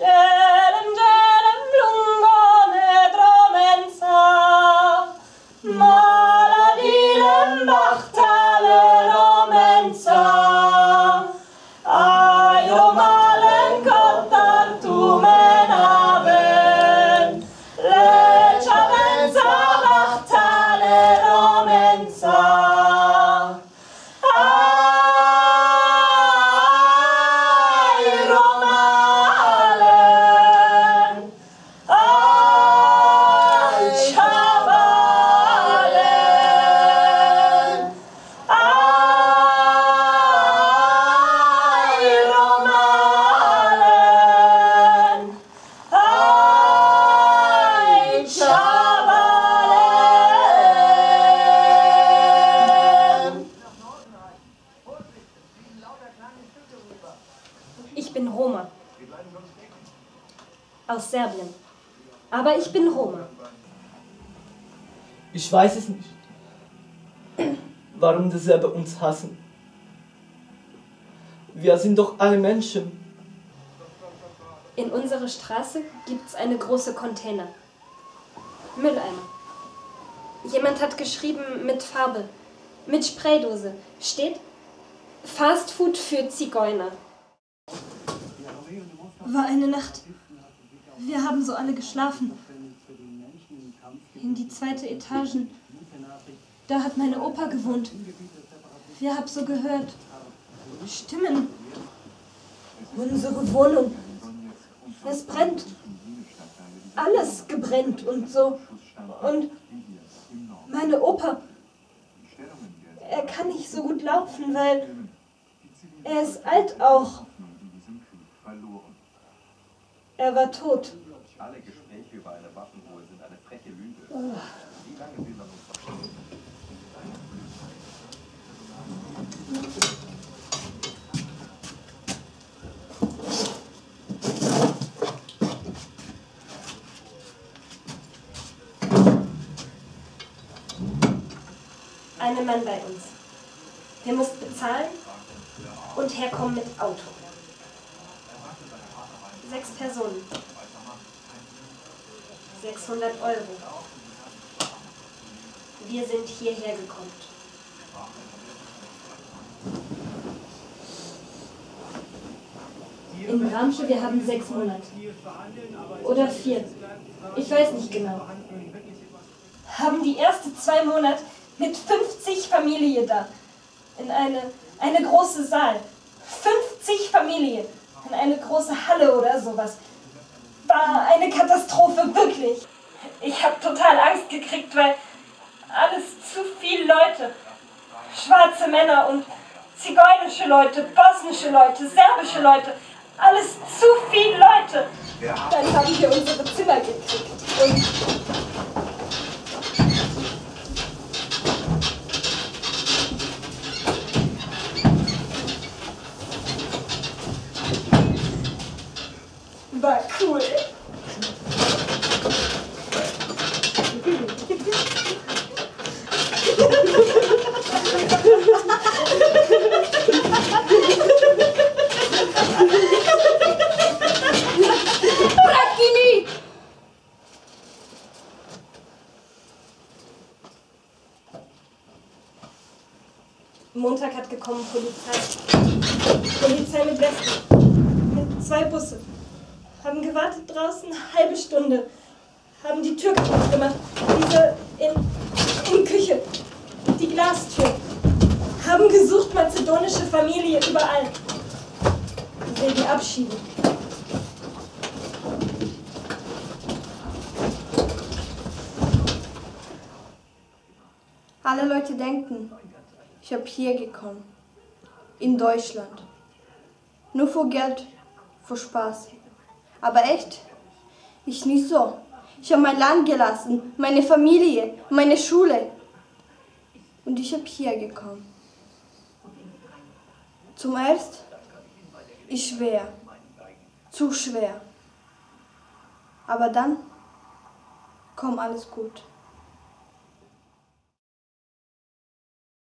Yeah. Roma. Aus Serbien. Aber ich bin Roma. Ich weiß es nicht. Warum die Serben uns hassen. Wir sind doch alle Menschen. In unserer Straße gibt's eine große Container. Mülleimer. Jemand hat geschrieben mit Farbe, mit Spraydose. Steht Fast Food für Zigeuner. War eine Nacht. Wir haben so alle geschlafen. In die zweite Etage. Da hat meine Opa gewohnt. Wir haben so gehört. Stimmen. Unsere Wohnung. Es brennt. Alles gebrennt und so. Und meine Opa. Er kann nicht so gut laufen, weil er ist alt auch. Er war tot. Alle Gespräche über eine Waffenruhe sind eine freche Lüge. Wie lange will man uns? Ein Mann bei uns. Der muss bezahlen und herkommen mit Auto. Sechs Personen. 600 Euro. Wir sind hierher gekommen. In Bramsche, wir haben sechs Monate. Oder vier. Ich weiß nicht genau. haben die ersten zwei Monate mit 50 Familie da. In eine, eine große Saal. 50 Familie. In eine große Halle oder sowas. War eine Katastrophe, wirklich. Ich habe total Angst gekriegt, weil alles zu viele Leute. Schwarze Männer und zigeunische Leute, bosnische Leute, serbische Leute. Alles zu viele Leute. Dann haben wir unsere Zimmer gekriegt. Und war cool. Montag hat gekommen Polizei. Polizei mit Westen. Mit zwei Busse. Haben gewartet draußen, halbe Stunde. Haben die Tür gemacht. Diese in, in Küche. Die Glastür. Haben gesucht, mazedonische Familie überall. Will die abschieben. Alle Leute denken, ich habe hier gekommen. In Deutschland. Nur für Geld, für Spaß. Aber echt, ich nicht so. Ich habe mein Land gelassen, meine Familie, meine Schule. Und ich habe hier gekommen. Zum Erst ist schwer, zu schwer. Aber dann kommt alles gut.